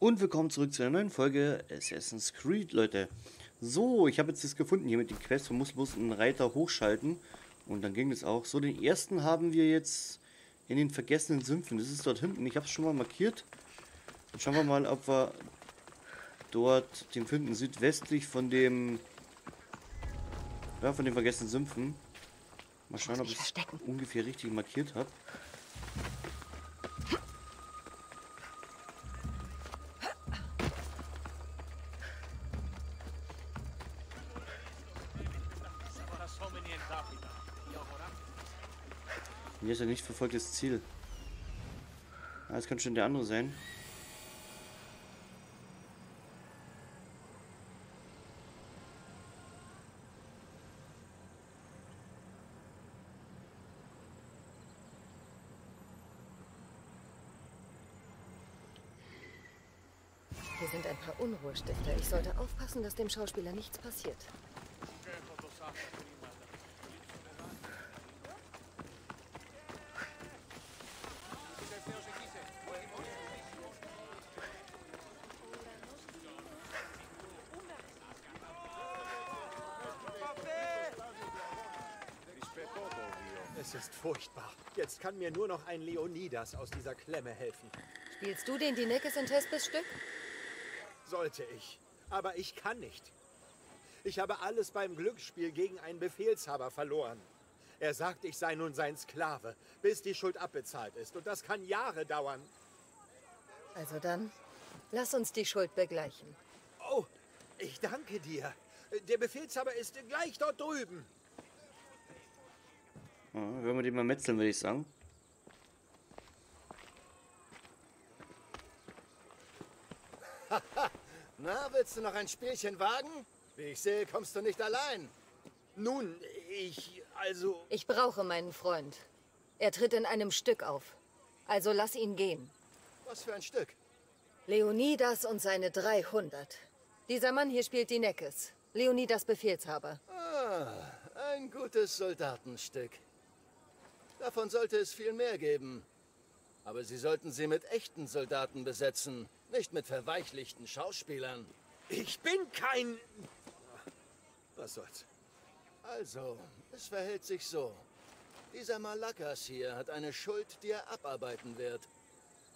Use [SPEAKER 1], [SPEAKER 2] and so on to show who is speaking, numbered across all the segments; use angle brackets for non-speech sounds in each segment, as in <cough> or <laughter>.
[SPEAKER 1] Und willkommen zurück zu einer neuen Folge Assassin's Creed, Leute. So, ich habe jetzt das gefunden hier mit den Quests. Man muss bloß einen Reiter hochschalten. Und dann ging es auch. So, den ersten haben wir jetzt in den vergessenen Sümpfen. Das ist dort hinten. Ich habe es schon mal markiert. Dann schauen wir mal, ob wir dort den finden. Südwestlich von dem... Ja, von den vergessenen Sümpfen. Mal schauen, ob ich es ungefähr richtig markiert habe. Ist ja nicht verfolgtes Ziel. Ah, das könnte schon der andere sein.
[SPEAKER 2] Hier sind ein paar Unruhestifter. Ich sollte aufpassen, dass dem Schauspieler nichts passiert.
[SPEAKER 3] Jetzt kann mir nur noch ein Leonidas aus dieser Klemme helfen.
[SPEAKER 2] Spielst du den Dinekes in Thespis Stück?
[SPEAKER 3] Sollte ich. Aber ich kann nicht. Ich habe alles beim Glücksspiel gegen einen Befehlshaber verloren. Er sagt, ich sei nun sein Sklave, bis die Schuld abbezahlt ist. Und das kann Jahre dauern.
[SPEAKER 2] Also dann, lass uns die Schuld begleichen.
[SPEAKER 3] Oh, ich danke dir. Der Befehlshaber ist gleich dort drüben.
[SPEAKER 1] Ja, wenn wir den mal metzeln, würde ich sagen. <laughs>
[SPEAKER 4] Na, willst du noch ein Spielchen wagen? Wie ich sehe, kommst du nicht allein.
[SPEAKER 3] Nun, ich, also...
[SPEAKER 2] Ich brauche meinen Freund. Er tritt in einem Stück auf. Also lass ihn gehen.
[SPEAKER 4] Was für ein Stück?
[SPEAKER 2] Leonidas und seine 300. Dieser Mann hier spielt die Neckes. Leonidas Befehlshaber.
[SPEAKER 4] Ah, ein gutes Soldatenstück. Davon sollte es viel mehr geben. Aber Sie sollten sie mit echten Soldaten besetzen, nicht mit verweichlichten Schauspielern.
[SPEAKER 3] Ich bin kein... Was soll's?
[SPEAKER 4] Also, es verhält sich so. Dieser Malakas hier hat eine Schuld, die er abarbeiten wird.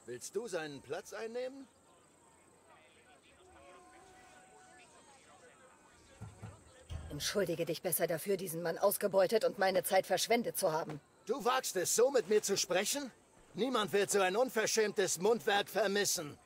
[SPEAKER 4] Willst du seinen Platz einnehmen?
[SPEAKER 2] Entschuldige dich besser dafür, diesen Mann ausgebeutet und meine Zeit verschwendet zu haben.
[SPEAKER 4] Du wagst es, so mit mir zu sprechen? Niemand wird so ein unverschämtes Mundwerk vermissen.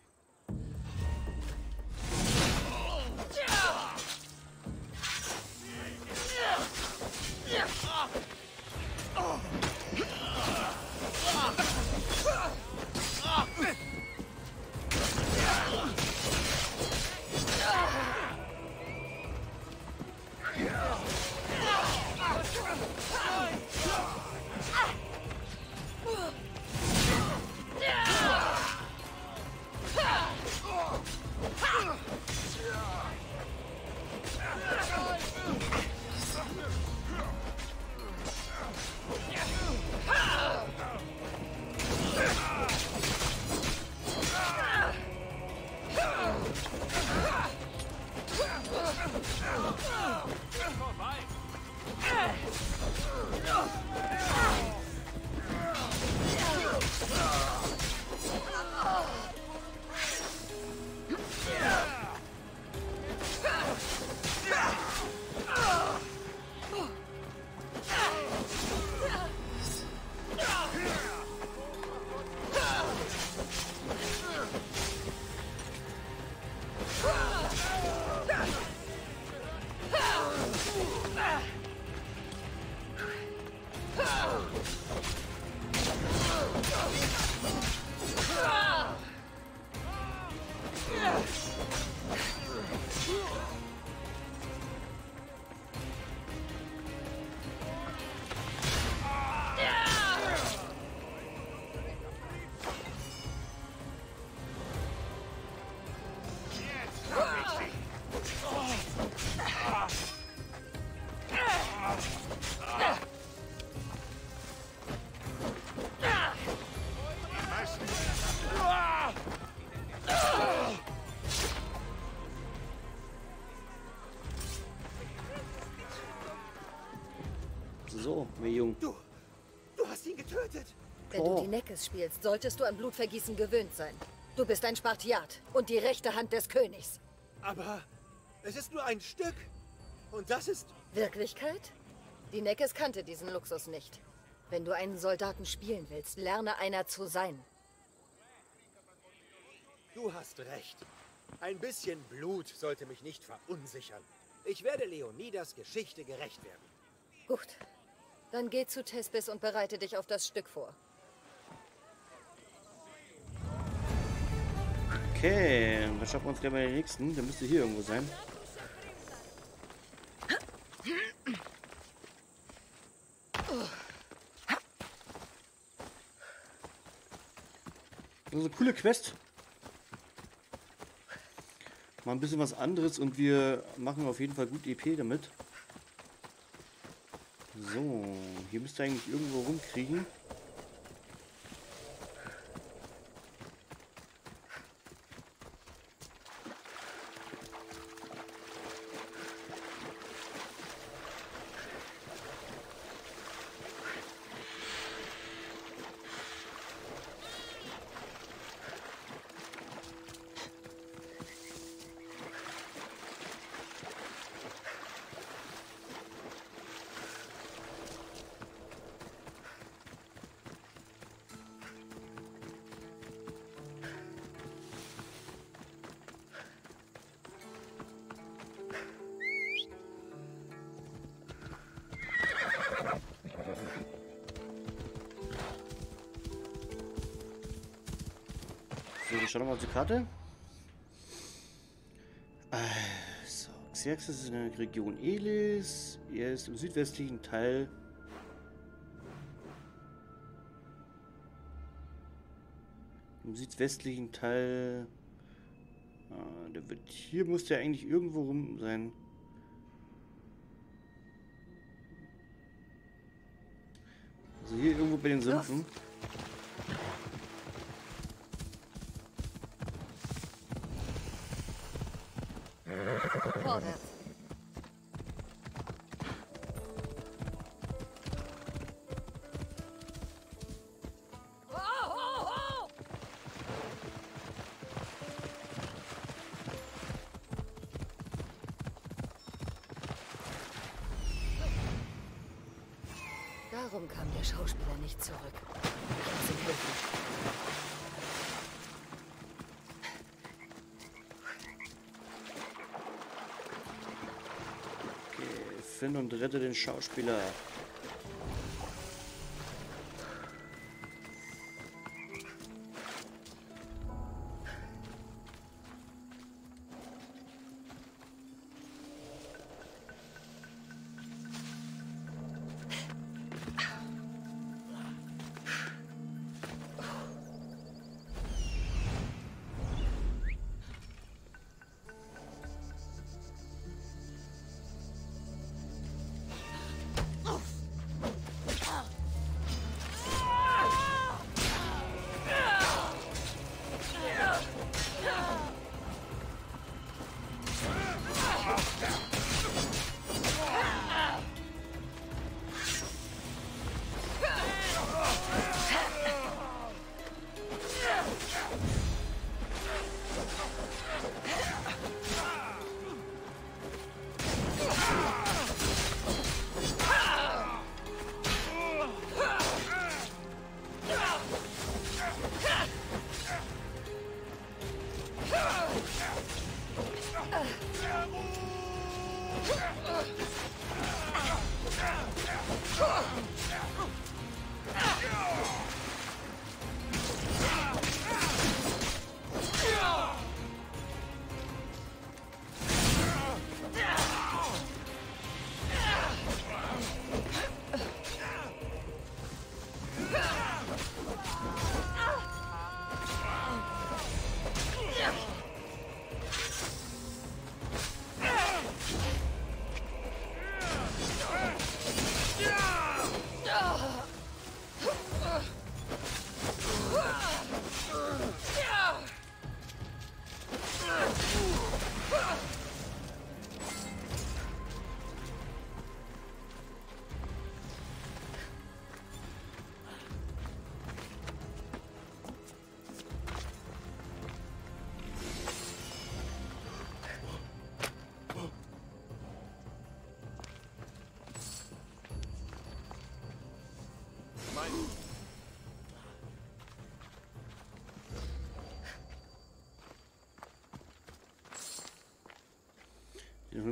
[SPEAKER 1] Jung.
[SPEAKER 3] Du, du hast ihn getötet.
[SPEAKER 2] Wenn
[SPEAKER 1] Oh.
[SPEAKER 2] du die Neckes spielst, solltest du an Blutvergießen gewöhnt sein. Du bist ein Spartiat und die rechte Hand des Königs.
[SPEAKER 3] Aber es ist nur ein Stück. Und das ist...
[SPEAKER 2] Wirklichkeit? Die Neckes kannte diesen Luxus nicht. Wenn du einen Soldaten spielen willst, lerne einer zu sein.
[SPEAKER 3] Du hast recht. Ein bisschen Blut sollte mich nicht verunsichern. Ich werde Leonidas Geschichte gerecht werden.
[SPEAKER 2] Gut. Dann geh zu Thespis und bereite dich auf das Stück vor.
[SPEAKER 1] Okay, dann schaffen wir uns gleich mal den nächsten. Der müsste hier irgendwo sein. Das ist eine coole Quest. Mal ein bisschen was anderes und wir machen auf jeden Fall gut EP damit. So, hier müsste eigentlich irgendwo rumkriegen. So, wir schauen nochmal auf die Karte. Also, Xerxes ist in der Region Elis. Er ist im südwestlichen Teil. Im südwestlichen Teil. Ah, der wird hier muss der eigentlich irgendwo rum sein. Also hier irgendwo bei den Sümpfen. about it. Und rette den Schauspieler.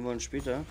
[SPEAKER 1] Uns später.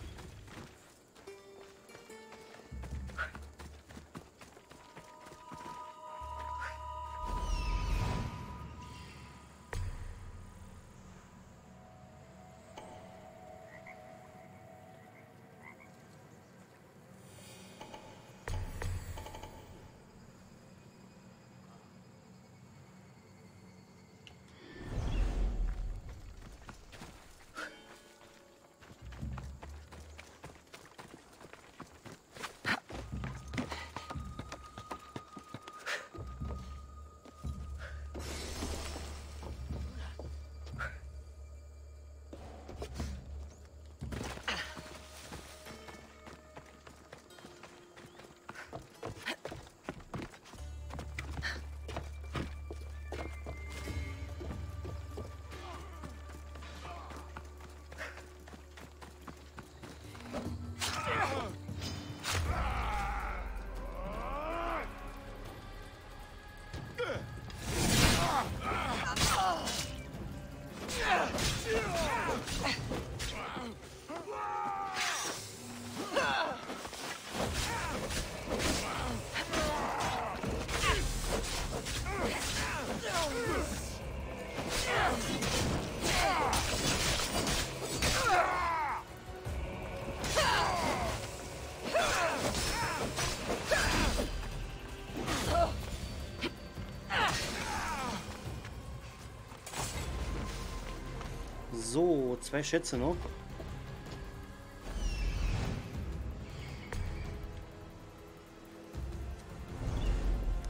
[SPEAKER 1] So, zwei Schätze noch.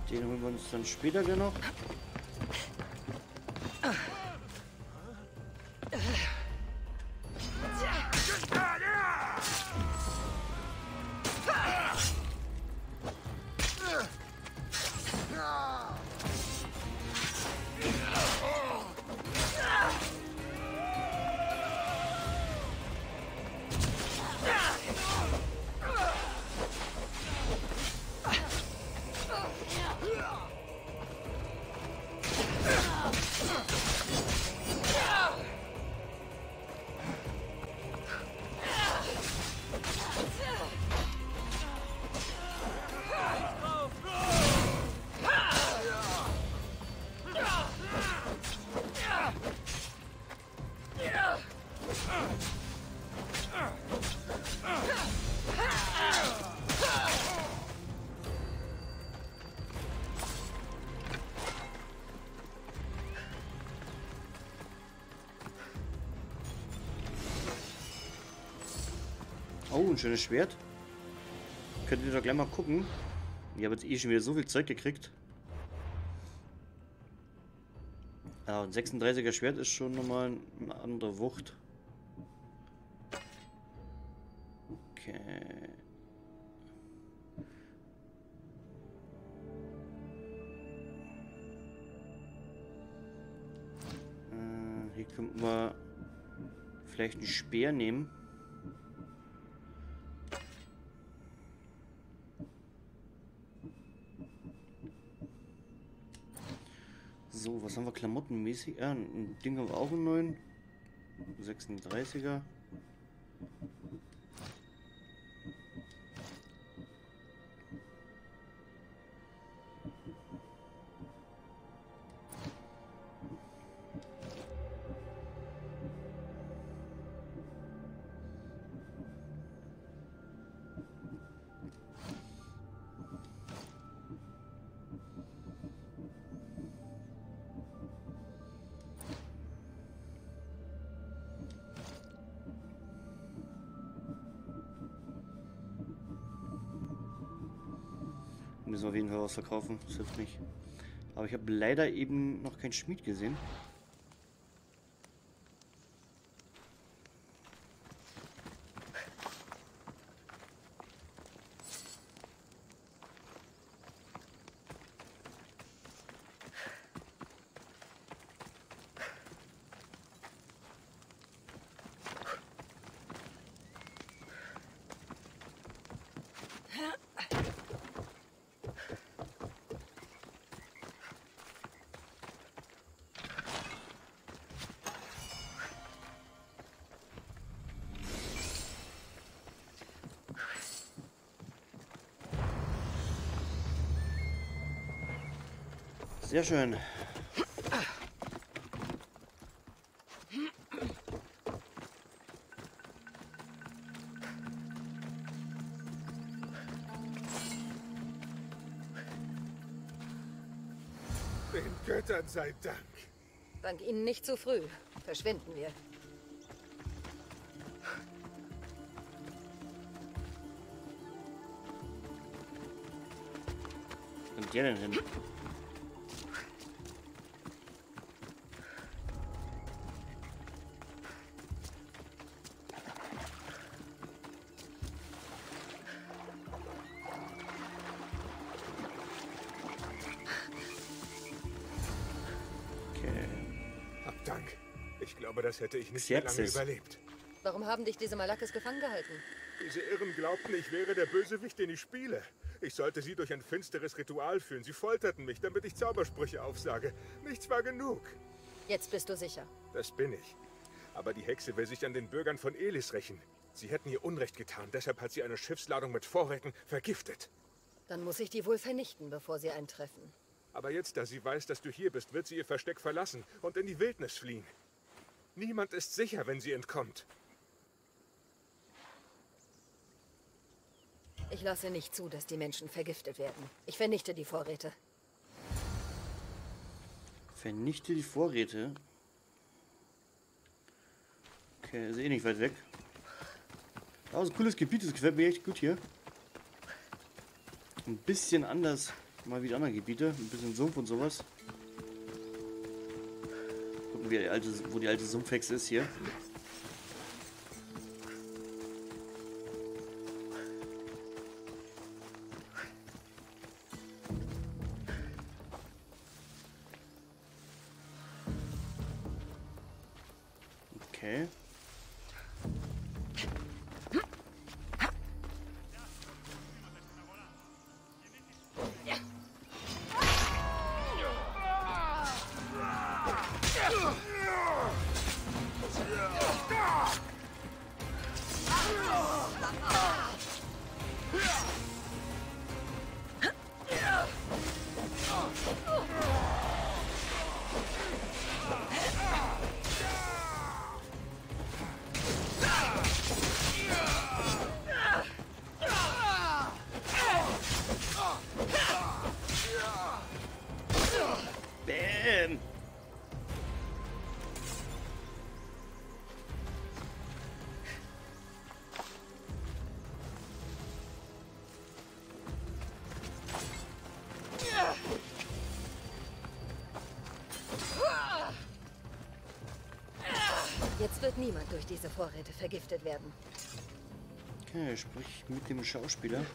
[SPEAKER 1] Den holen wir uns dann später noch. Oh, ein schönes Schwert. Könnt ihr doch gleich mal gucken. Ich habe jetzt eh schon wieder so viel Zeug gekriegt. Ja, ein 36er Schwert ist schon nochmal eine andere Wucht. Okay. Äh, hier könnten wir vielleicht einen Speer nehmen. Haben wir klamottenmäßig? Ja, ein Ding haben wir auch einen neuen. 36er. Jeden Fall was verkaufen. Das hilft nicht. Aber ich habe leider eben noch keinen Schmied gesehen. Sehr schön.
[SPEAKER 5] Den Göttern sei Dank.
[SPEAKER 2] Dank Ihnen nicht zu früh. Verschwinden wir.
[SPEAKER 1] Wo kommt der denn hin?
[SPEAKER 5] Das hätte ich nicht mehr lange überlebt.
[SPEAKER 2] Warum haben dich diese Malakes gefangen gehalten?
[SPEAKER 5] Diese Irren glaubten, ich wäre der Bösewicht, den ich spiele. Ich sollte sie durch ein finsteres Ritual führen. Sie folterten mich, damit ich Zaubersprüche aufsage. Nichts war genug.
[SPEAKER 2] Jetzt bist du sicher.
[SPEAKER 5] Das bin ich. Aber die Hexe will sich an den Bürgern von Elis rächen. Sie hätten ihr Unrecht getan, deshalb hat sie eine Schiffsladung mit Vorräten vergiftet.
[SPEAKER 2] Dann muss ich die wohl vernichten, bevor sie eintreffen.
[SPEAKER 5] Aber jetzt, da sie weiß, dass du hier bist, wird sie ihr Versteck verlassen und in die Wildnis fliehen. Niemand ist sicher, wenn sie entkommt.
[SPEAKER 2] Ich lasse nicht zu, dass die Menschen vergiftet werden. Ich vernichte die Vorräte.
[SPEAKER 1] Vernichte die Vorräte. Okay, ist eh nicht weit weg. Aber ist ein cooles Gebiet, das gefällt mir echt gut hier. Ein bisschen anders mal wie die anderen Gebiete. Ein bisschen Sumpf und sowas. Wie die alte, wo die alte Sumpfhexe ist hier.
[SPEAKER 2] Wird niemand durch diese Vorräte vergiftet werden.
[SPEAKER 1] Okay, sprich mit dem Schauspieler.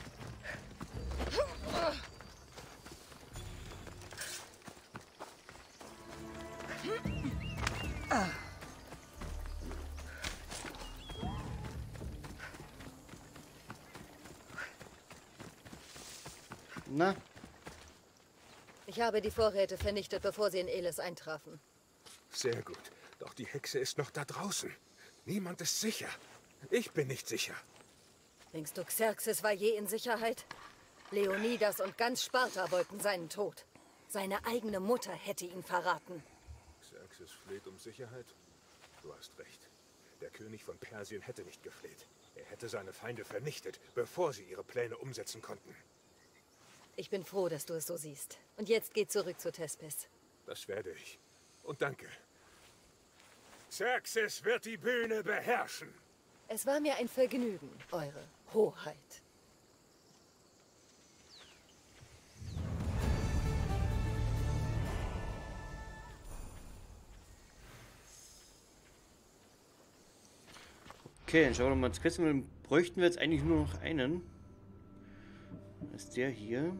[SPEAKER 1] Na,
[SPEAKER 2] Ich habe die Vorräte vernichtet, bevor sie in Elis eintrafen.
[SPEAKER 5] Sehr gut. Die Hexe ist noch da draußen. Niemand ist sicher. Ich bin nicht sicher.
[SPEAKER 2] Denkst du, Xerxes war je in Sicherheit? Leonidas und ganz Sparta wollten seinen Tod. Seine eigene Mutter hätte ihn verraten.
[SPEAKER 5] Xerxes fleht um Sicherheit? Du hast recht. Der König von Persien hätte nicht gefleht. Er hätte seine Feinde vernichtet, bevor sie ihre Pläne umsetzen konnten.
[SPEAKER 2] Ich bin froh, dass du es so siehst. Und jetzt geh zurück zu Thespis.
[SPEAKER 5] Das werde ich. Und danke. Xerxes wird die Bühne beherrschen.
[SPEAKER 2] Es war mir ein Vergnügen, Eure Hoheit.
[SPEAKER 1] okay, dann schauen wir mal ins Quest. Dann bräuchten wir jetzt eigentlich nur noch einen. Das ist der hier.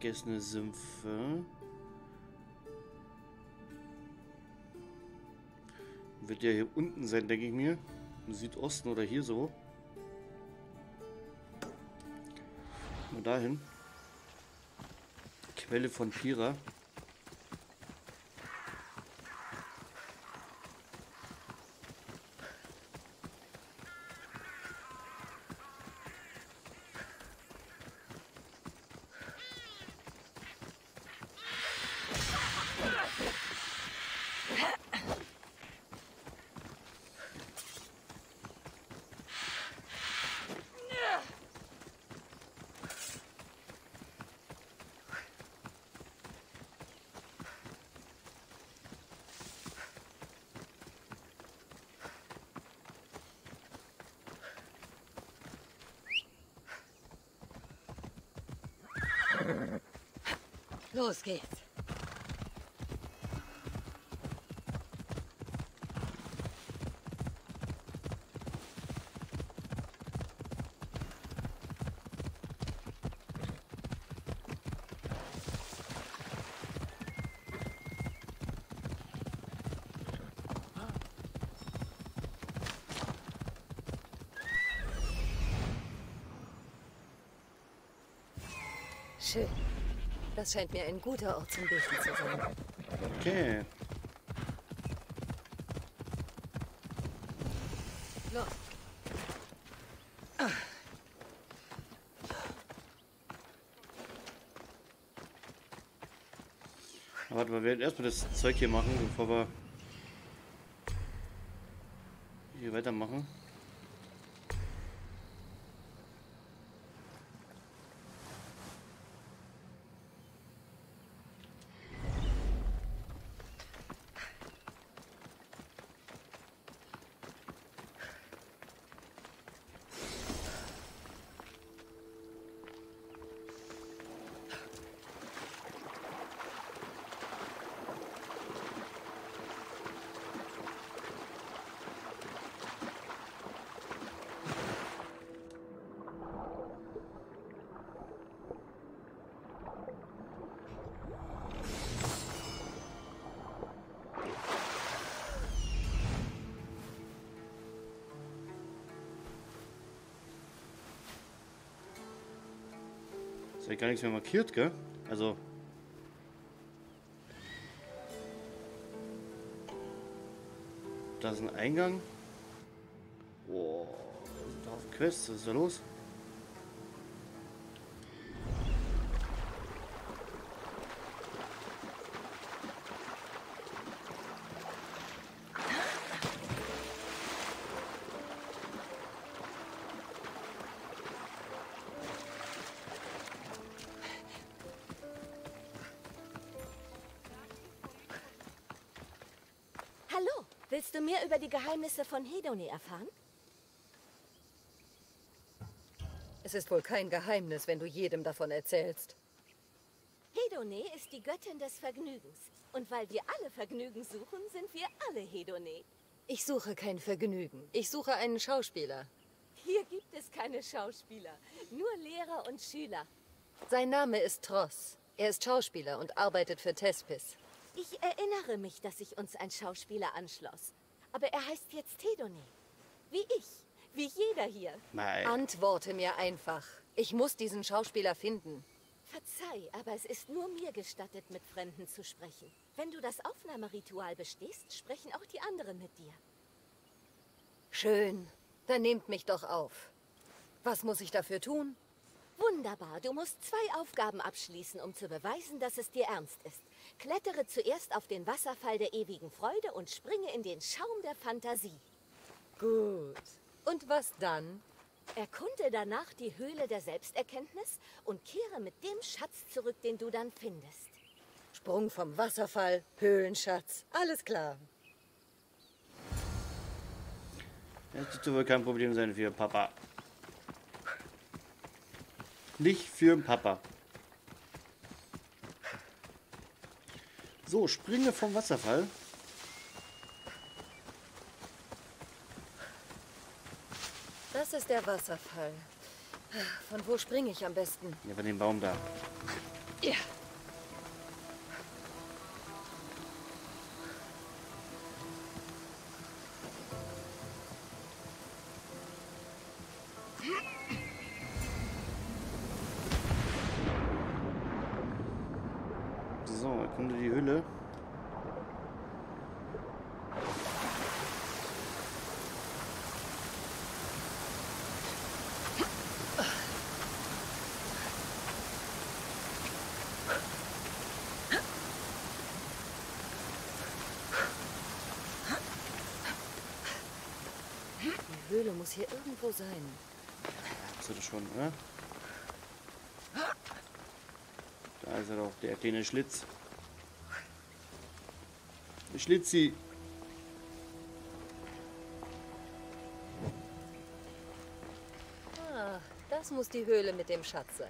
[SPEAKER 1] vergessene Sümpfe. Wird ja hier unten sein, denke ich mir. Im Südosten oder hier so. Mal dahin. Quelle von Pira.
[SPEAKER 2] Los geht's. Schön. Das scheint mir ein guter Ort zum Beten zu sein.
[SPEAKER 1] Okay.
[SPEAKER 2] Los.
[SPEAKER 1] Warte mal, wir werden erstmal das Zeug hier machen, bevor wir hier weitermachen. Ist ja gar nichts mehr markiert, gell? Also. Da ist ein Eingang. Boah, da Haufen Quests, was ist da los?
[SPEAKER 6] Du mehr über die Geheimnisse von Hedone erfahren?
[SPEAKER 2] Es ist wohl kein Geheimnis, wenn du jedem davon erzählst.
[SPEAKER 6] Hedone ist die Göttin des Vergnügens. Und weil wir alle Vergnügen suchen, sind wir alle Hedone.
[SPEAKER 2] Ich suche kein Vergnügen. Ich suche einen Schauspieler.
[SPEAKER 6] Hier gibt es keine Schauspieler, nur Lehrer und Schüler.
[SPEAKER 2] Sein Name ist Tross. Er ist Schauspieler und arbeitet für Tespis.
[SPEAKER 6] Ich erinnere mich, dass sich uns ein Schauspieler anschloss. Aber er heißt jetzt Hedone. Wie ich, wie jeder hier.
[SPEAKER 1] Nein.
[SPEAKER 2] Antworte mir einfach. Ich muss diesen Schauspieler finden.
[SPEAKER 6] Verzeih, aber es ist nur mir gestattet, mit Fremden zu sprechen. Wenn du das Aufnahmeritual bestehst, sprechen auch die anderen mit dir.
[SPEAKER 2] Schön. Dann nehmt mich doch auf. Was muss ich dafür tun?
[SPEAKER 6] Wunderbar, du musst zwei Aufgaben abschließen, um zu beweisen, dass es dir ernst ist. Klettere zuerst auf den Wasserfall der ewigen Freude und springe in den Schaum der Fantasie.
[SPEAKER 2] Gut. Und was dann?
[SPEAKER 6] Erkunde danach die Höhle der Selbsterkenntnis und kehre mit dem Schatz zurück, den du dann findest.
[SPEAKER 2] Sprung vom Wasserfall, Höhlenschatz, alles klar.
[SPEAKER 1] Das dürfte wohl kein Problem sein für Papa. Nicht für den Papa. So, springe vom Wasserfall.
[SPEAKER 2] Das ist der Wasserfall. Von wo springe ich am besten?
[SPEAKER 1] Ja, bei dem Baum da.
[SPEAKER 2] Ja. Muss hier irgendwo sein.
[SPEAKER 1] Das schon, oder? Da ist er doch, der kleine Schlitz. Schlitzi.
[SPEAKER 2] Ah, das muss die Höhle mit dem Schatz sein.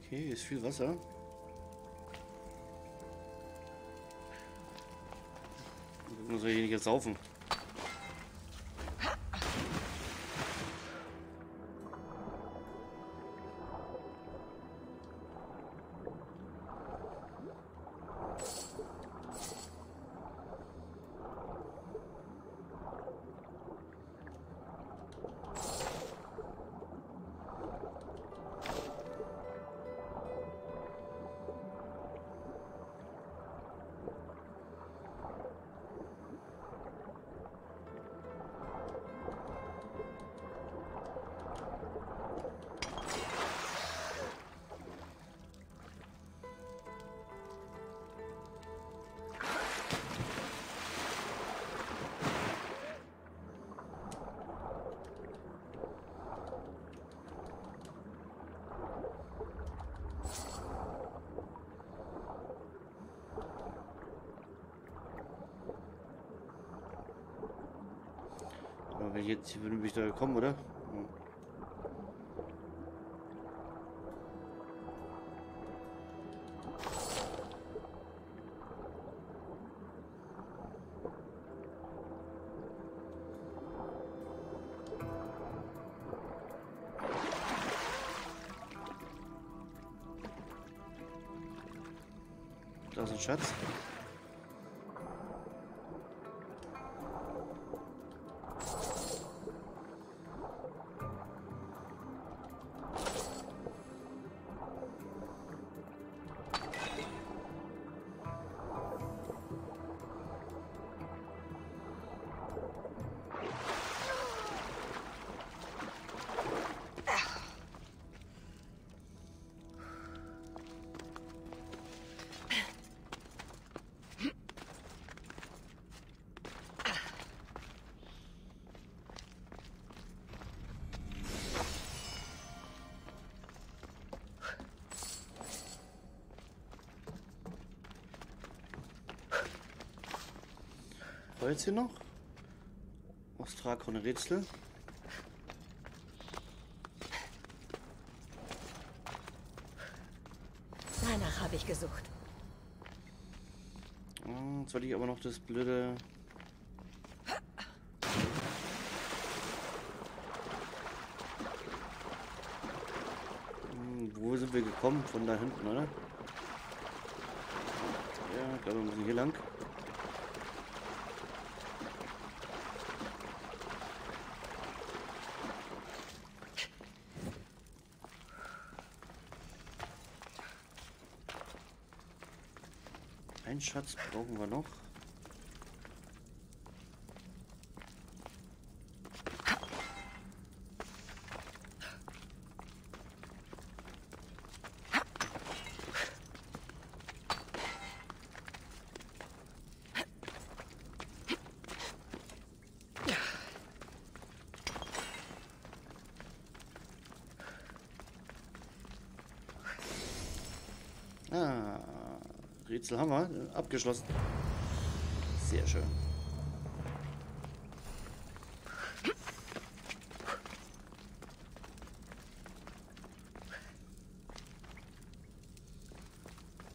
[SPEAKER 1] Okay, hier ist viel Wasser. Saufen. Wenn ich jetzt hier würde ich da kommen, oder? Hm. Da ist ein Schatz. Holz hier noch. Ostrakon Rätsel.
[SPEAKER 2] Danach habe ich gesucht.
[SPEAKER 1] Ah, Jetzt wollte ich aber noch das blöde. Hm, Wo sind wir gekommen? Von da hinten, oder? Ja, ich glaube, wir müssen hier lang. Schatz brauchen wir noch. Ah, Rätsel haben wir abgeschlossen. Sehr schön.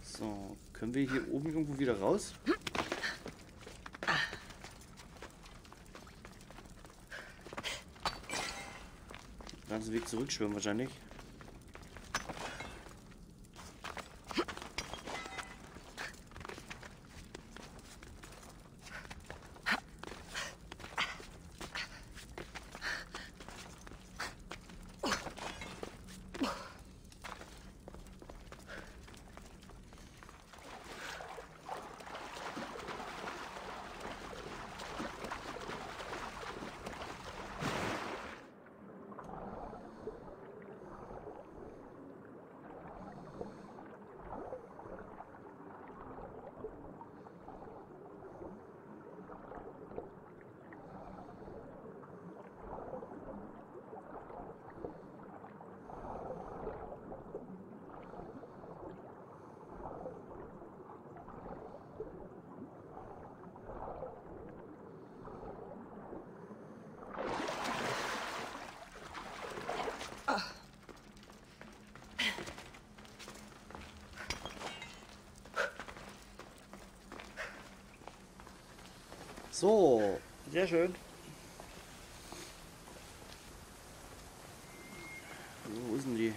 [SPEAKER 1] So, können wir hier oben irgendwo wieder raus? Den ganzen Weg zurückschwimmen wahrscheinlich. So, sehr schön. Wo ist denn die?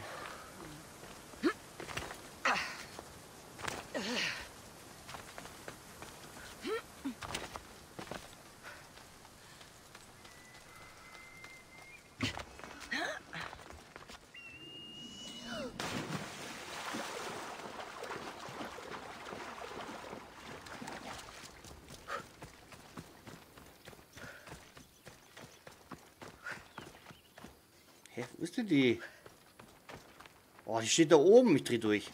[SPEAKER 1] Hä, wo ist denn die? Oh, die steht da oben. Ich dreh durch.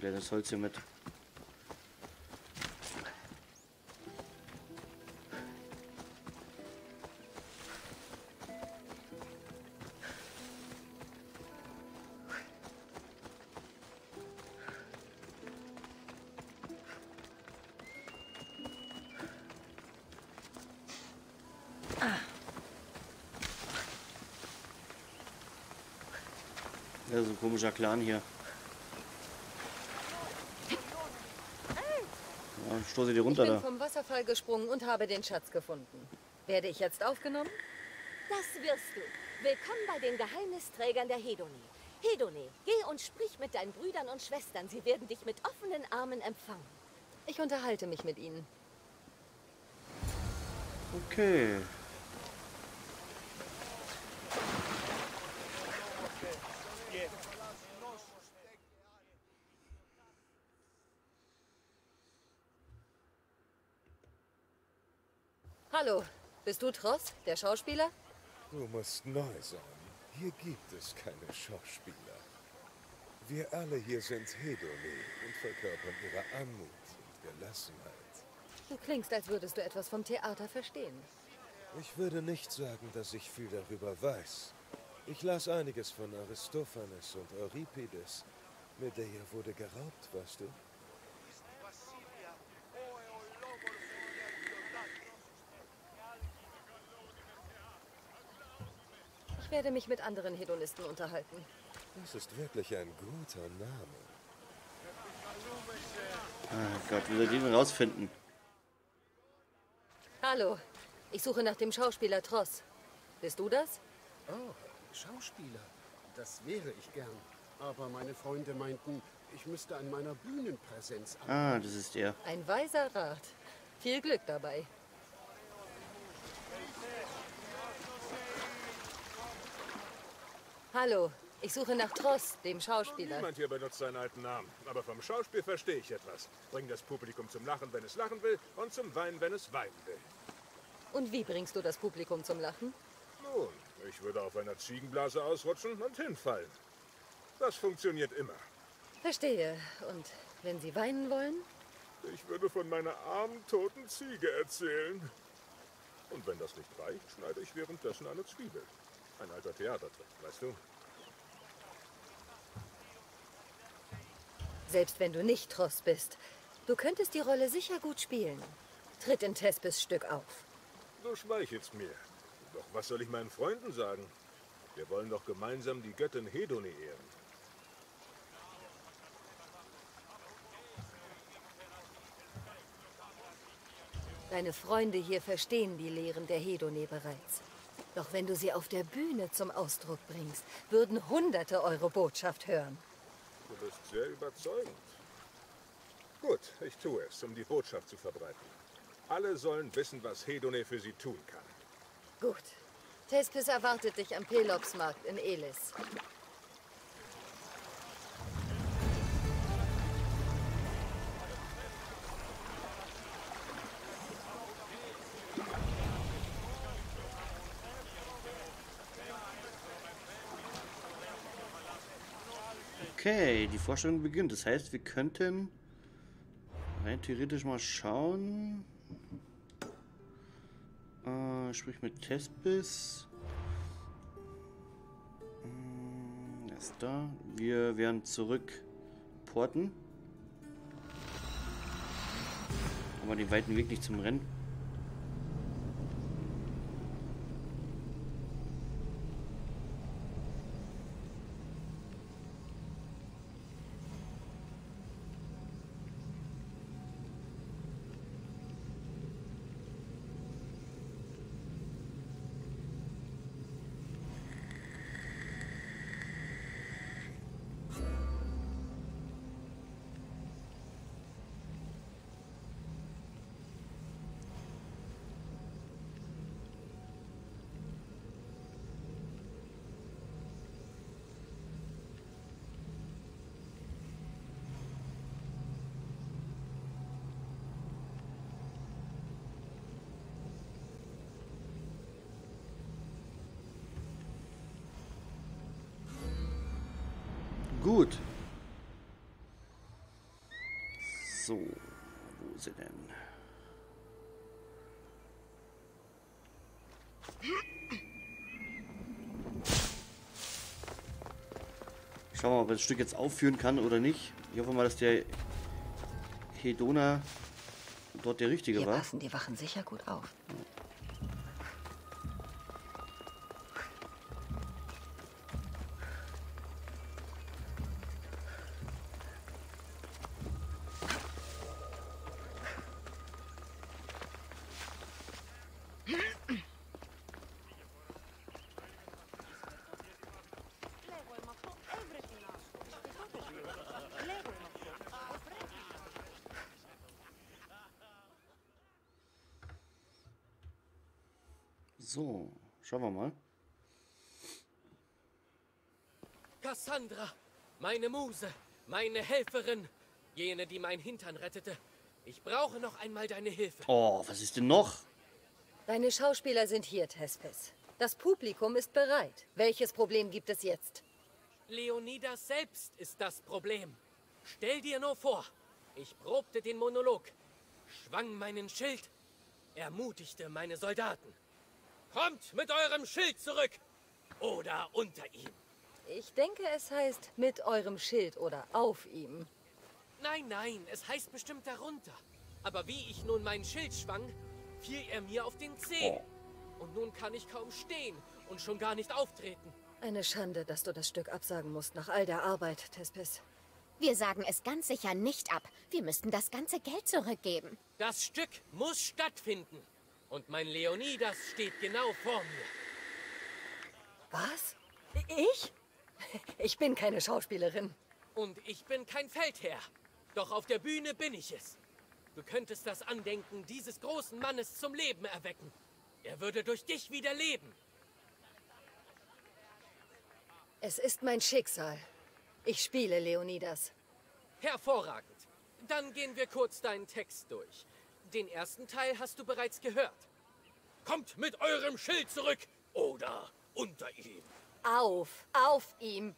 [SPEAKER 1] Das Holz hier mit. Ein komischer Clan hier. Ja, stoße die
[SPEAKER 2] Ich
[SPEAKER 1] runter
[SPEAKER 2] bin
[SPEAKER 1] da.
[SPEAKER 2] vom Wasserfall gesprungen und habe den Schatz gefunden. Werde ich jetzt aufgenommen?
[SPEAKER 6] Das wirst du. Willkommen bei den Geheimnisträgern der Hedone. Hedone, geh und sprich mit deinen Brüdern und Schwestern. Sie werden dich mit offenen Armen empfangen.
[SPEAKER 2] Ich unterhalte mich mit ihnen.
[SPEAKER 1] Okay.
[SPEAKER 2] Hallo, bist du Tross, der Schauspieler?
[SPEAKER 7] Du musst neu sein. Hier gibt es keine Schauspieler. Wir alle hier sind Hedone und verkörpern ihre Anmut und Gelassenheit.
[SPEAKER 2] Du klingst, als würdest du etwas vom Theater verstehen.
[SPEAKER 7] Ich würde nicht sagen, dass ich viel darüber weiß. Ich las einiges von Aristophanes und Euripides. Medea wurde geraubt, weißt du?
[SPEAKER 2] Ich werde mich mit anderen Hedonisten unterhalten.
[SPEAKER 7] Das ist wirklich ein guter Name.
[SPEAKER 1] Ah Gott, wie soll ich den rausfinden?
[SPEAKER 2] Hallo, ich suche nach dem Schauspieler Tross. Bist du das?
[SPEAKER 8] Oh, Schauspieler. Das wäre ich gern. Aber meine Freunde meinten, ich müsste an meiner Bühnenpräsenz arbeiten.
[SPEAKER 1] Ah, das ist er.
[SPEAKER 2] Ein weiser Rat. Viel Glück dabei. Hallo, ich suche nach Tross, dem Schauspieler.
[SPEAKER 5] Niemand hier benutzt seinen alten Namen. Aber vom Schauspiel verstehe ich etwas. Bring das Publikum zum Lachen, wenn es lachen will, und zum Weinen, wenn es weinen will.
[SPEAKER 2] Und wie bringst du das Publikum zum Lachen?
[SPEAKER 5] Nun, ich würde auf einer Ziegenblase ausrutschen und hinfallen. Das funktioniert immer.
[SPEAKER 2] Verstehe. Und wenn sie weinen wollen?
[SPEAKER 5] Ich würde von meiner armen, toten Ziege erzählen. Und wenn das nicht reicht, schneide ich währenddessen eine Zwiebel. Ein alter Theatertrick, weißt du?
[SPEAKER 2] Selbst wenn du nicht Tross bist, du könntest die Rolle sicher gut spielen. Tritt in Tespes Stück auf.
[SPEAKER 5] Du schmeichelst mir. Doch was soll ich meinen Freunden sagen? Wir wollen doch gemeinsam die Göttin Hedone ehren.
[SPEAKER 2] Deine Freunde hier verstehen die Lehren der Hedone bereits. Doch wenn du sie auf der Bühne zum Ausdruck bringst, würden Hunderte eure Botschaft hören.
[SPEAKER 5] Du bist sehr überzeugend. Gut, ich tue es, um die Botschaft zu verbreiten. Alle sollen wissen, was Hedone für sie tun kann.
[SPEAKER 2] Gut. Thespis erwartet dich am Pelopsmarkt in Elis.
[SPEAKER 1] Okay, die Vorstellung beginnt. Das heißt, wir könnten rein theoretisch mal schauen. Äh, sprich mit Tespis. Hm, Er ist da. Wir werden zurück porten. Aber den weiten Weg nicht zum Rennen. Gut. So, wo ist sie denn? Schauen wir mal, ob er das Stück jetzt aufführen kann oder nicht. Ich hoffe mal, dass der Hedona dort der richtige
[SPEAKER 2] Hier
[SPEAKER 1] war.
[SPEAKER 2] passen die Wachen sicher gut auf.
[SPEAKER 1] So, schauen wir mal.
[SPEAKER 9] Cassandra, meine Muse, meine Helferin, jene, die mein Hintern rettete. Ich brauche noch einmal deine Hilfe.
[SPEAKER 1] Oh, was ist denn noch?
[SPEAKER 2] Deine Schauspieler sind hier, Tespes. Das Publikum ist bereit. Welches Problem gibt es jetzt?
[SPEAKER 9] Leonidas selbst ist das Problem. Stell dir nur vor, ich probte den Monolog, schwang meinen Schild, ermutigte meine Soldaten. Kommt mit eurem Schild zurück oder unter ihm.
[SPEAKER 2] Ich denke, es heißt mit eurem Schild oder auf ihm.
[SPEAKER 9] Nein, nein, es heißt bestimmt darunter. Aber wie ich nun mein Schild schwang, fiel er mir auf den Zeh. Und nun kann ich kaum stehen und schon gar nicht auftreten.
[SPEAKER 2] Eine Schande, dass du das Stück absagen musst nach all der Arbeit, Tespes.
[SPEAKER 6] Wir sagen es ganz sicher nicht ab. Wir müssten das ganze Geld zurückgeben.
[SPEAKER 9] Das Stück muss stattfinden. Und mein Leonidas steht genau vor mir.
[SPEAKER 2] Was? Ich? Ich bin keine Schauspielerin.
[SPEAKER 9] Und ich bin kein Feldherr. Doch auf der Bühne bin ich es. Du könntest das Andenken dieses großen Mannes zum Leben erwecken. Er würde durch dich wieder leben.
[SPEAKER 2] Es ist mein Schicksal. Ich spiele Leonidas.
[SPEAKER 9] Hervorragend. Dann gehen wir kurz deinen Text durch. Den ersten Teil hast du bereits gehört. Kommt mit eurem Schild zurück oder unter ihm.
[SPEAKER 2] Auf, auf ihm.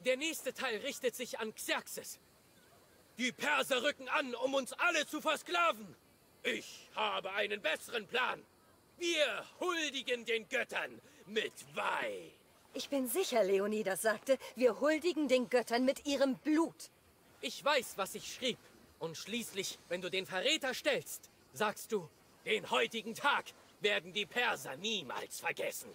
[SPEAKER 9] Der nächste Teil richtet sich an Xerxes. Die Perser rücken an, um uns alle zu versklaven. Ich habe einen besseren Plan. Wir huldigen den Göttern mit Weih.
[SPEAKER 2] Ich bin sicher, Leonidas sagte, wir huldigen den Göttern mit ihrem Blut.
[SPEAKER 9] Ich weiß, was ich schrieb. Und schließlich, wenn du den Verräter stellst, sagst du, den heutigen Tag werden die Perser niemals vergessen.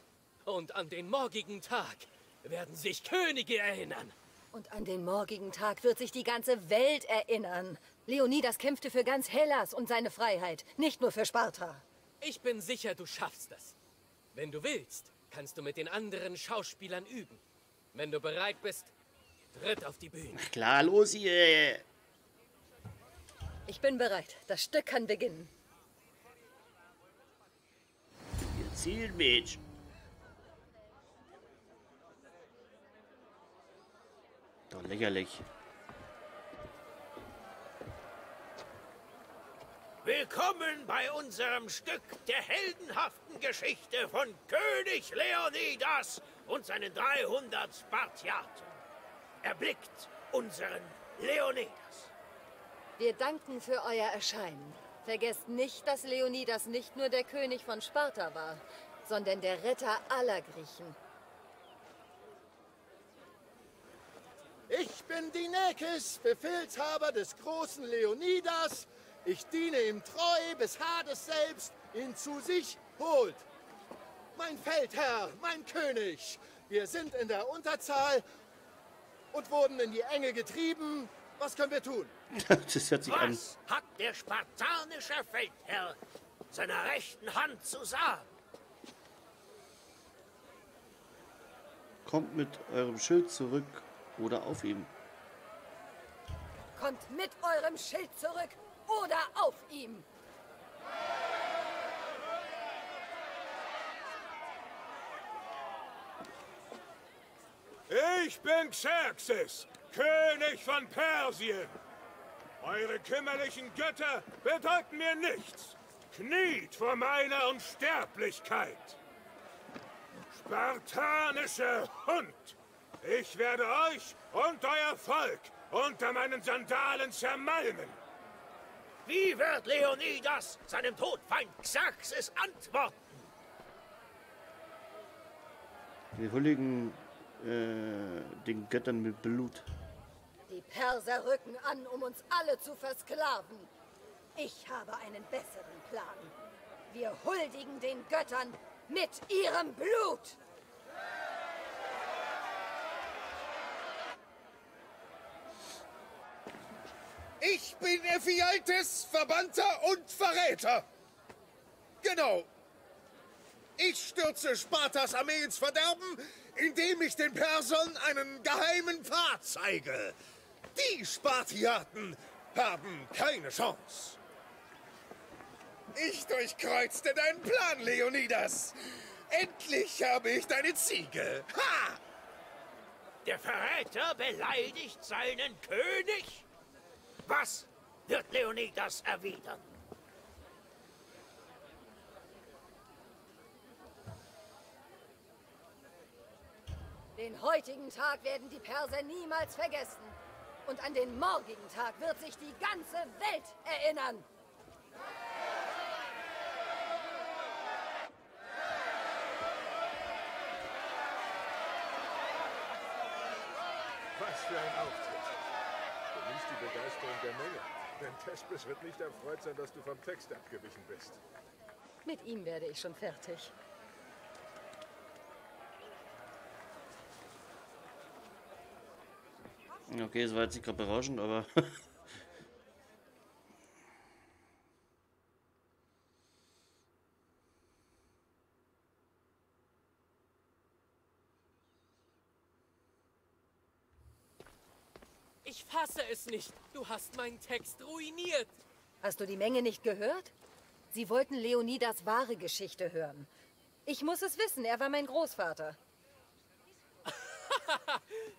[SPEAKER 9] Und an den morgigen Tag werden sich Könige erinnern.
[SPEAKER 2] Und an den morgigen Tag wird sich die ganze Welt erinnern. Leonidas kämpfte für ganz Hellas und seine Freiheit, nicht nur für Sparta.
[SPEAKER 9] Ich bin sicher, du schaffst es. Wenn du willst, kannst du mit den anderen Schauspielern üben. Wenn du bereit bist, tritt auf die Bühne.
[SPEAKER 1] Klar, los hier.
[SPEAKER 2] Ich bin bereit. Das Stück kann beginnen.
[SPEAKER 1] Wir zielen, Mädchen. Doch lächerlich.
[SPEAKER 3] Willkommen bei unserem Stück der heldenhaften Geschichte von König Leonidas und seinen 300 Spartiaten. Erblickt unseren Leonidas.
[SPEAKER 2] Wir danken für euer Erscheinen. Vergesst nicht, dass Leonidas nicht nur der König von Sparta war, sondern der Retter aller Griechen.
[SPEAKER 4] Ich bin Dinekes, Befehlshaber des großen Leonidas. Ich diene ihm treu, bis Hades selbst ihn zu sich holt. Mein Feldherr, mein König, wir sind in der Unterzahl und wurden in die Enge getrieben. Was können wir tun?
[SPEAKER 1] Das hört sich an.
[SPEAKER 3] Was hat der spartanische Feldherr seiner rechten Hand zu sagen?
[SPEAKER 1] Kommt mit eurem Schild zurück oder auf ihm.
[SPEAKER 2] Kommt mit eurem Schild zurück oder auf ihm.
[SPEAKER 5] Ich bin Xerxes, König von Persien. Eure kümmerlichen Götter bedeuten mir nichts. Kniet vor meiner Unsterblichkeit. Spartanischer Hund! Ich werde euch und euer Volk unter meinen Sandalen zermalmen.
[SPEAKER 10] Wie wird Leonidas seinem Todfeind Xerxes antworten?
[SPEAKER 1] Wir huldigen äh, den Göttern mit Blut.
[SPEAKER 2] Perser rücken an, um uns alle zu versklaven. Ich habe einen besseren Plan. Wir huldigen den Göttern mit ihrem Blut.
[SPEAKER 11] Ich bin Ephialtes, Verbannter und Verräter. Genau. Ich stürze Spartas Armee ins Verderben, indem ich den Persern einen geheimen Pfad zeige. Die Spartiaten haben keine Chance. Ich durchkreuzte deinen Plan, Leonidas. Endlich habe ich deine Ziege. Ha!
[SPEAKER 10] Der Verräter beleidigt seinen König? Was wird Leonidas erwidern?
[SPEAKER 2] Den heutigen Tag werden die Perser niemals vergessen. Und an den morgigen Tag wird sich die ganze Welt erinnern.
[SPEAKER 5] Was für ein Auftritt. Genieß die Begeisterung der Menge. Denn Thespis wird nicht erfreut sein, dass du vom Text abgewichen bist.
[SPEAKER 2] Mit ihm werde ich schon fertig.
[SPEAKER 1] Okay, es war jetzt nicht gerade berauschend, aber...
[SPEAKER 9] Ich fasse es nicht. Du hast meinen Text ruiniert.
[SPEAKER 2] Hast du die Menge nicht gehört? Sie wollten Leonidas wahre Geschichte hören. Ich muss es wissen, er war mein Großvater.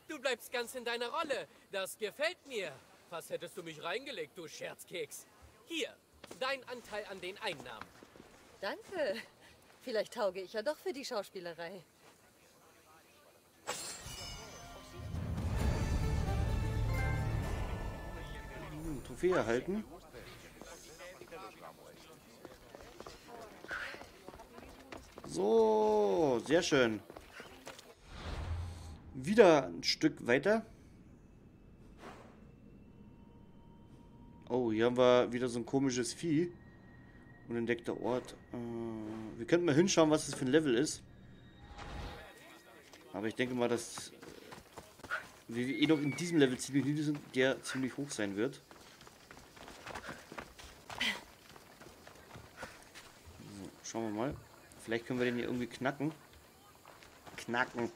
[SPEAKER 9] Du bleibst ganz in deiner Rolle. Das gefällt mir. Was hättest du mich reingelegt, du Scherzkeks? Hier, dein Anteil an den Einnahmen.
[SPEAKER 2] Danke. Vielleicht tauge ich ja doch für die Schauspielerei.
[SPEAKER 1] Hm, Trophäe erhalten. So, sehr schön. Wieder ein Stück weiter. Oh, hier haben wir wieder so ein komisches Vieh. Unentdeckter Ort. Äh, wir könnten mal hinschauen, was das für ein Level ist. Aber ich denke mal, dass äh, wir eh noch in diesem Level ziemlich niedrig sind, der ziemlich hoch sein wird. So, schauen wir mal. Vielleicht können wir den hier irgendwie knacken. Knacken.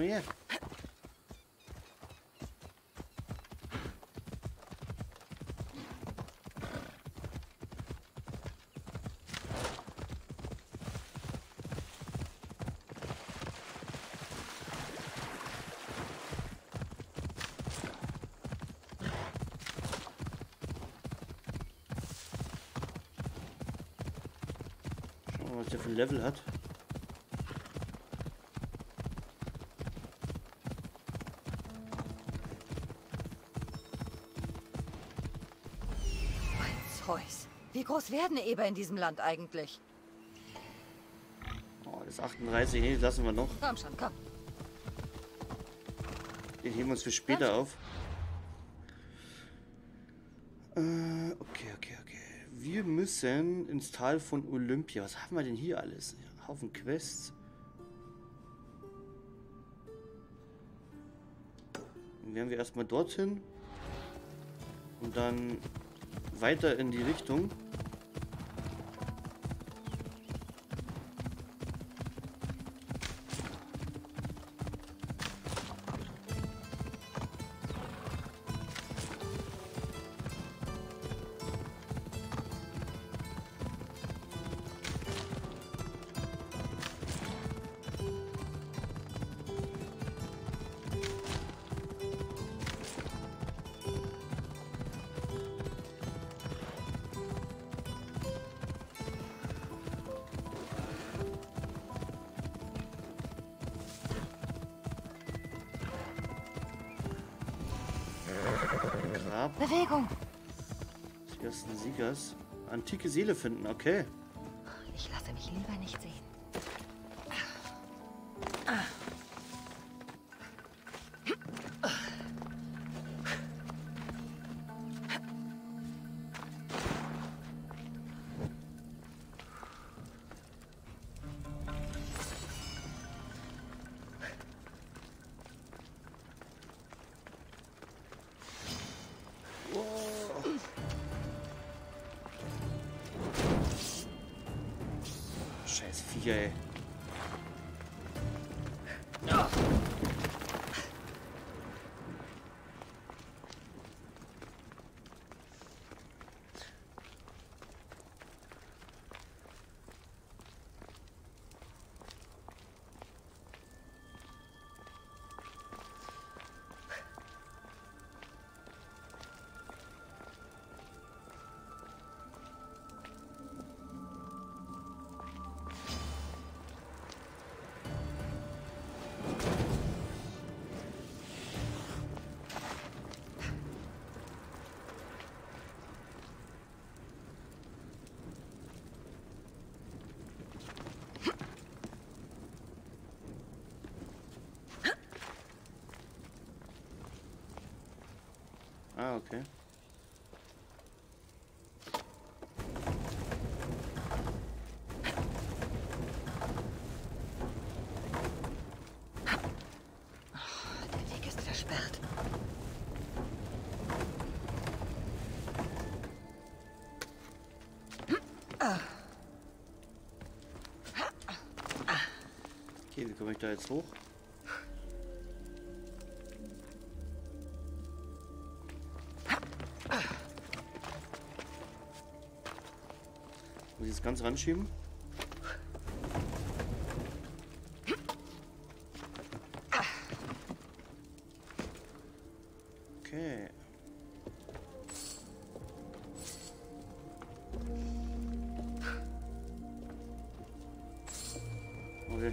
[SPEAKER 1] Mal, was der für ein Level hat.
[SPEAKER 2] Zeus. Wie groß werden Eber in diesem Land eigentlich?
[SPEAKER 1] Oh, das 38, nee, das lassen wir noch.
[SPEAKER 2] Komm schon, komm.
[SPEAKER 1] Den heben wir uns für später auf. Äh, okay, okay, okay. Wir müssen ins Tal von Olympia. Was haben wir denn hier alles? Haufen Quests. Dann werden wir erstmal dorthin. Und dann weiter in die Richtung. Antike Seele finden, okay. Scheiß komme ich da jetzt hoch? Muss ich das ganz ranschieben?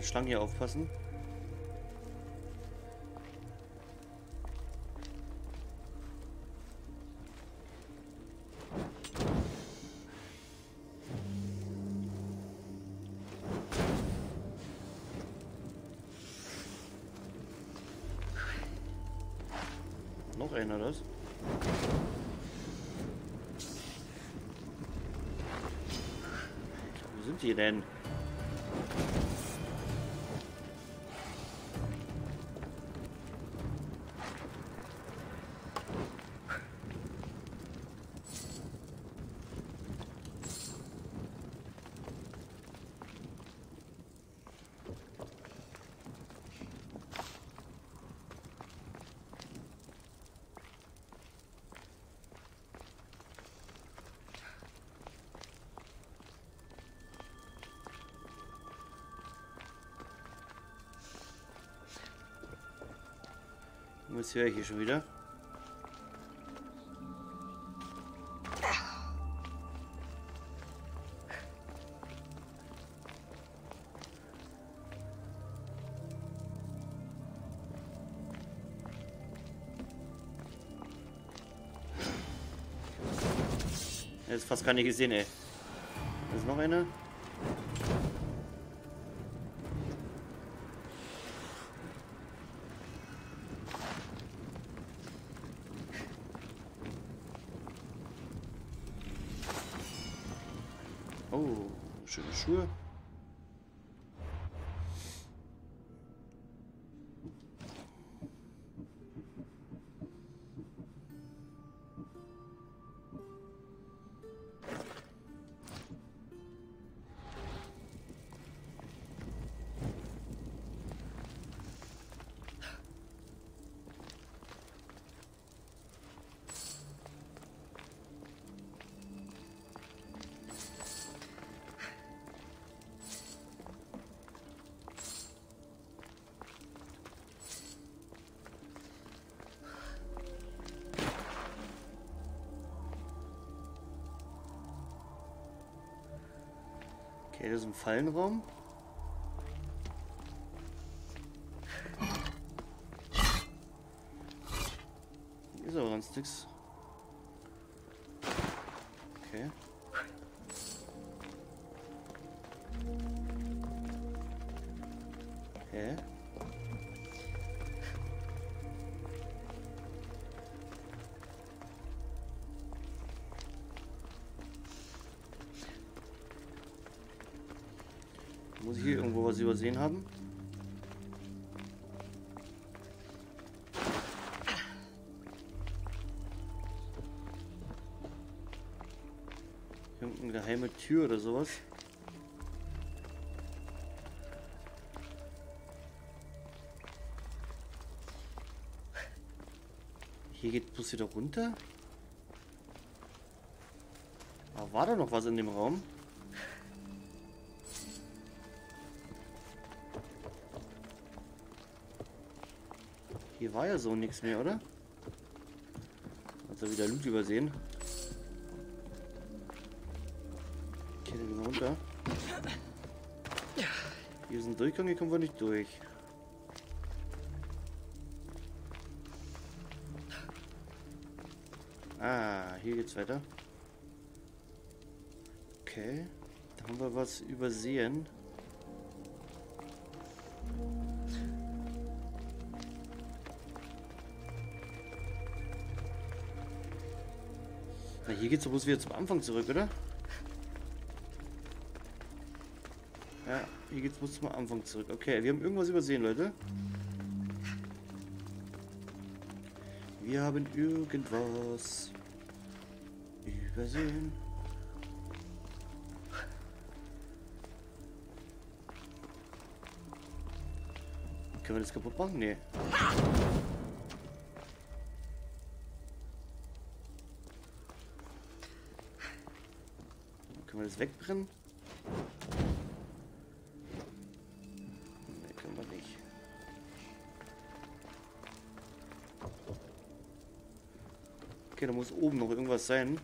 [SPEAKER 1] Schlangen hier aufpassen. Noch einer, das? Wo sind die denn? Was höre ich hier schon wieder? Jetzt fast gar nicht gesehen, ey. Da ist noch einer. Okay, das ist ein Fallenraum. Hier ist aber sonst nichts. Okay. Hä? Muss ich hier irgendwo was übersehen haben? Irgendeine geheime Tür oder sowas? Hier geht bloß wieder runter? Aber war da noch was in dem Raum? War ja so nichts mehr, oder? Hat er wieder Loot übersehen? Okay, dann gehen wir runter. Hier ein Durchgang, hier kommen wir nicht durch. Ah, hier geht's weiter. Okay, da haben wir was übersehen. Hier geht's doch bloß wieder zum Anfang zurück, oder? Ja, hier geht's bloß zum Anfang zurück. Okay, wir haben irgendwas übersehen, Leute. Wir haben irgendwas übersehen. Können wir das kaputt machen? Nee. Können wir das wegbrennen? Nee, können wir nicht. Okay, da muss oben noch irgendwas sein.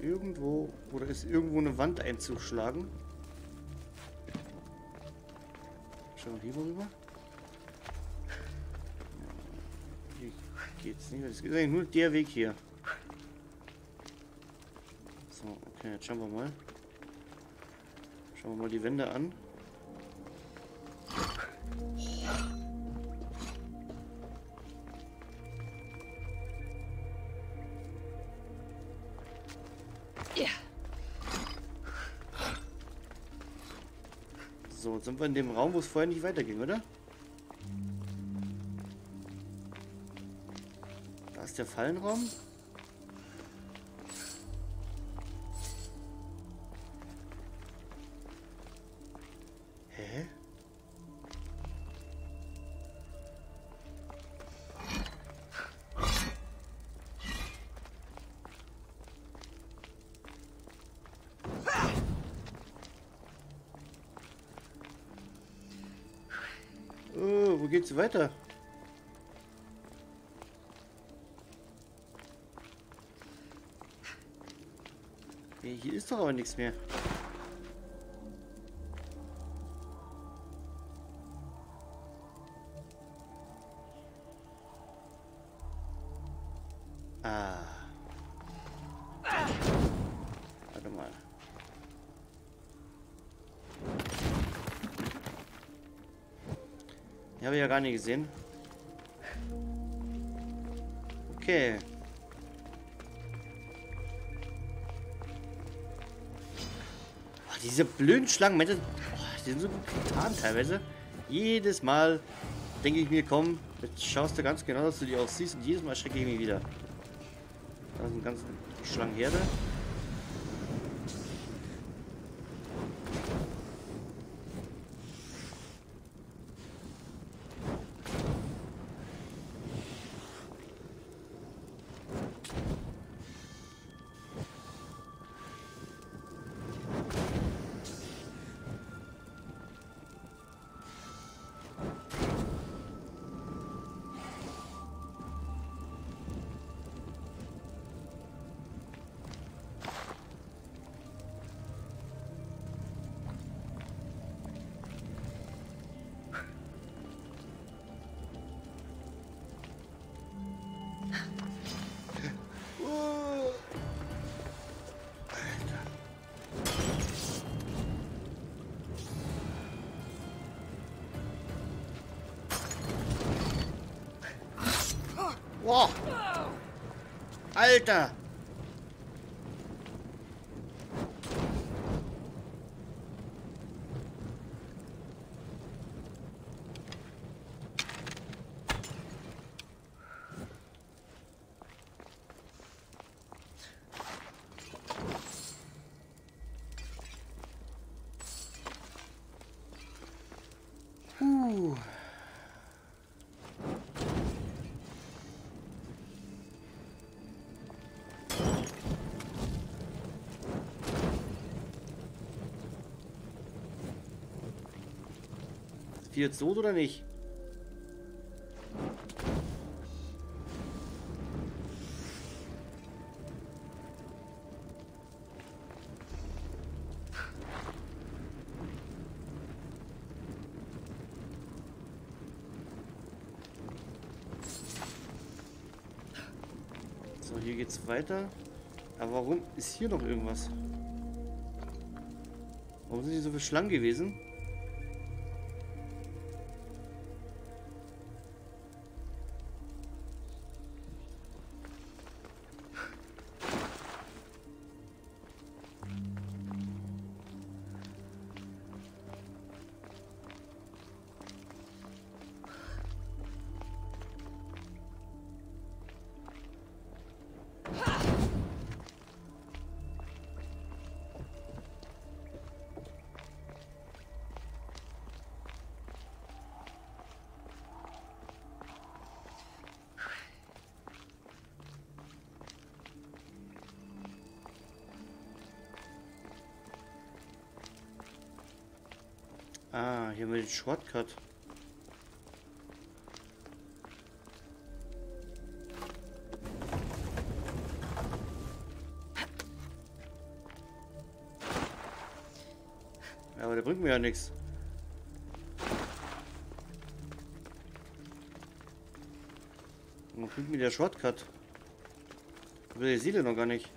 [SPEAKER 1] Irgendwo, oder ist irgendwo eine Wand einzuschlagen? Schauen wir hier rüber. Hier geht's nicht. Es ist eigentlich nur der Weg hier. So, okay, jetzt schauen wir mal. Schauen wir mal die Wände an. So, jetzt sind wir in dem Raum, wo es vorher nicht weiterging, oder? Da ist der Fallenraum. Geht's weiter? Hier ist doch aber nichts mehr. Gar nicht gesehen. Okay. Boah, diese blöden Schlangen, Mensch, boah, die sind so gut getan teilweise. Jedes Mal denke ich mir, komm, jetzt schaust du ganz genau, dass du die auch siehst und jedes Mal schrecke ich mich wieder. Da sind ganz Schlangenherde. Boah. Alter. Die jetzt tot oder nicht? So, hier geht's weiter. Aber warum ist hier noch irgendwas? Warum sind hier so viele Schlangen gewesen? Hier wir den Shortcut. Ja, aber der bringt mir ja nichts. Wo bringt mir der Shortcut? Ich will die Siedle noch gar nicht.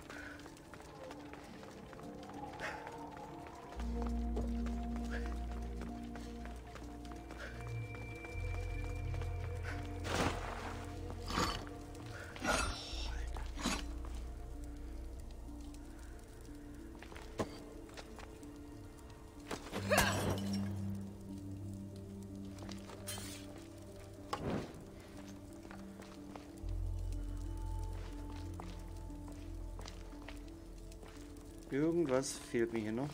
[SPEAKER 1] Irgendwas fehlt mir hier noch.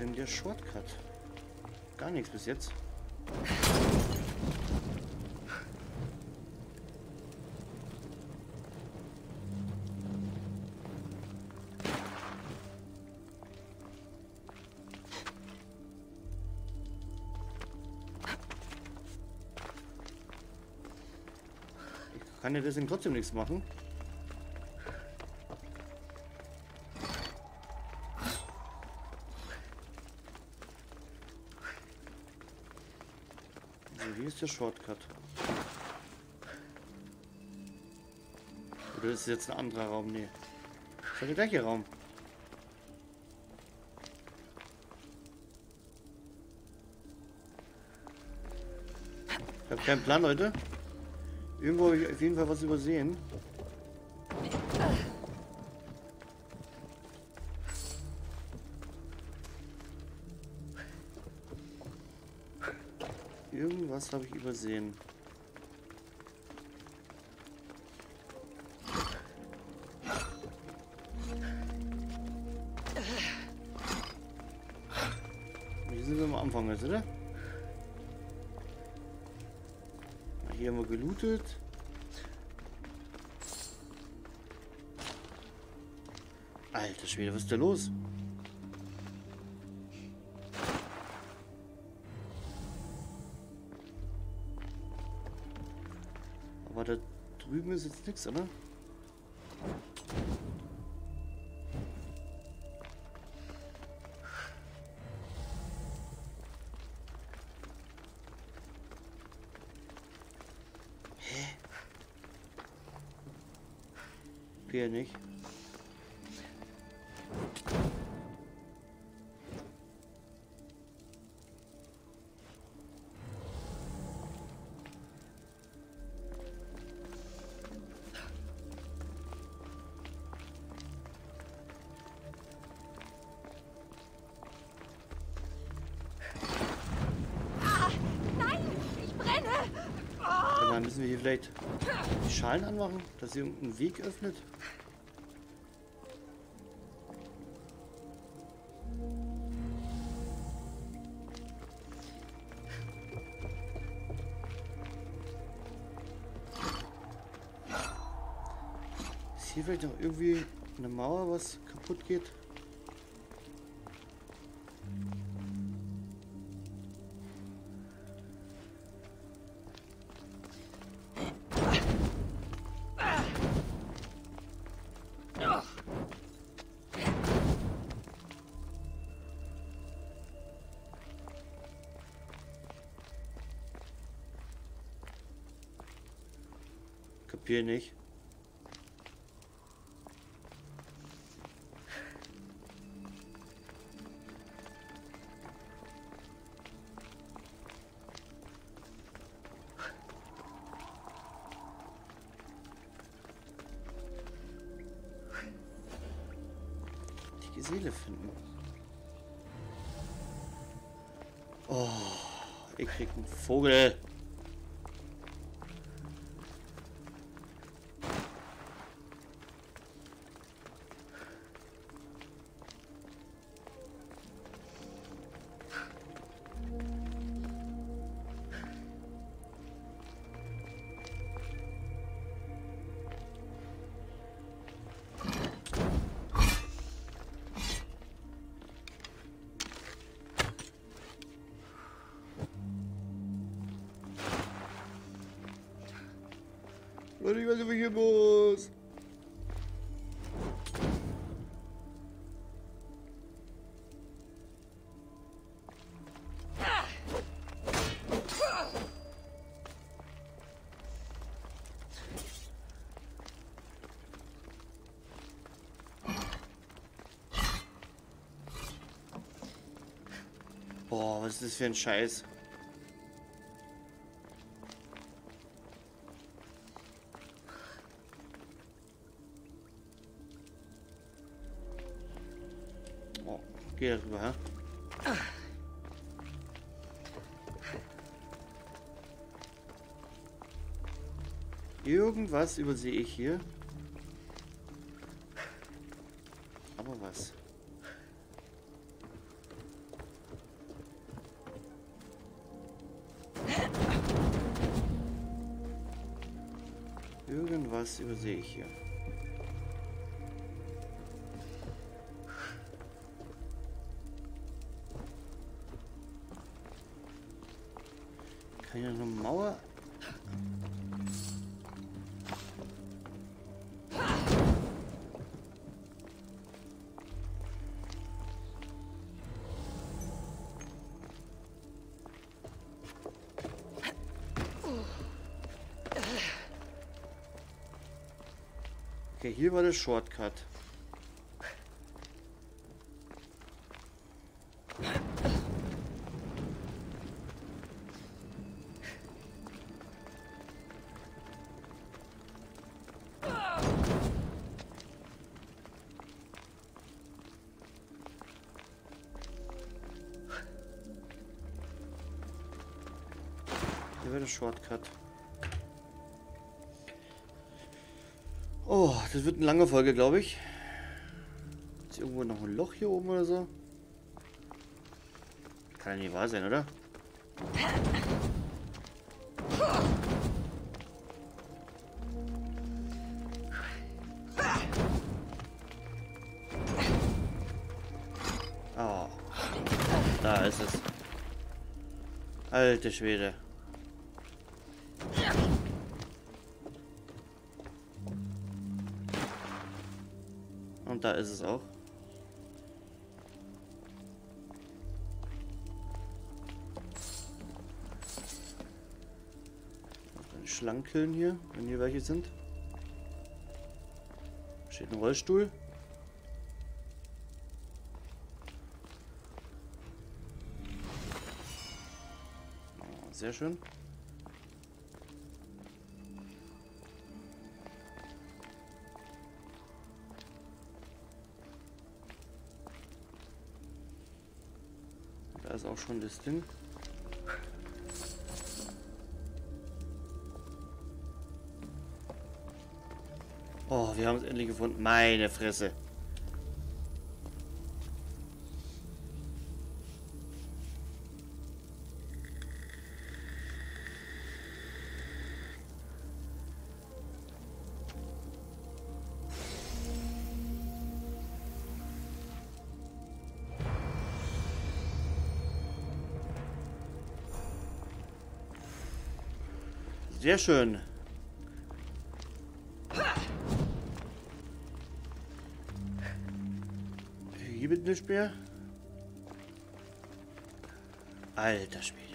[SPEAKER 1] Denn der Shortcut? Gar nichts bis jetzt. Ich kann ja deswegen trotzdem nichts machen. Ist der Shortcut. Oder ist jetzt ein anderer Raum? Nee. Das ist der gleiche Raum. Ich habe keinen Plan, Leute. Irgendwo habe ich auf jeden Fall was übersehen. was habe ich übersehen? Hier sind wir am Anfang jetzt, oder? Hier haben wir gelootet. Alter Schwede, was ist da los? Drüben ist nichts, oder? Vielleicht die Schalen anmachen, dass sie irgendeinen Weg öffnet. Ist hier vielleicht noch irgendwie eine Mauer, was kaputt geht? Kapier nicht. Die Seele finden. Oh, ich krieg einen Vogel. Weiß wo ich hier muss. Boah, was ist das für ein Scheiß? Irgendwas übersehe ich hier. Aber was? Irgendwas übersehe ich hier. Kann ja eine Mauer. Okay, hier war der Shortcut. Hier war der Shortcut. Das wird eine lange Folge, glaube ich. Ist irgendwo noch ein Loch hier oben oder so? Kann ja nicht wahr sein, oder? Oh. Da ist es. Alte Schwede. Ist es auch. Dann Schlangen killen hier, wenn hier welche sind. Steht ein Rollstuhl. Oh, Sehr schön. Schon das Ding. Oh, wir haben es endlich gefunden. Meine Fresse. Sehr schön. Hier mit nicht mehr. Alter Schwede.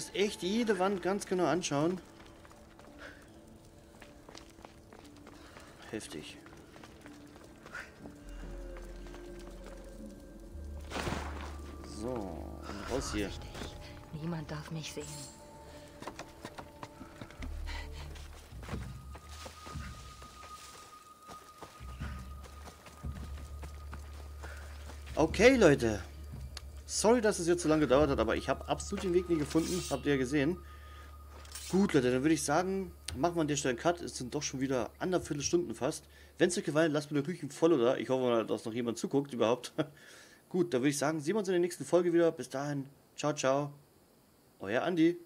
[SPEAKER 1] Muss echt jede Wand ganz genau anschauen. Heftig. So, und raus hier.
[SPEAKER 2] Niemand darf mich sehen.
[SPEAKER 1] Okay, Leute. Sorry, dass es jetzt so lange gedauert hat, aber ich habe absolut den Weg nie gefunden. Habt ihr ja gesehen. Gut, Leute, dann würde ich sagen, machen wir an der Stelle einen Cut. Es sind doch schon wieder anderthalb Stunden fast. Wenn es euch gefallen lasst mir eine Rüchen voll oder. Ich hoffe, dass noch jemand zuguckt überhaupt. <laughs> Gut, dann würde ich sagen, sehen wir uns in der nächsten Folge wieder. Bis dahin, ciao, ciao. Euer Andi.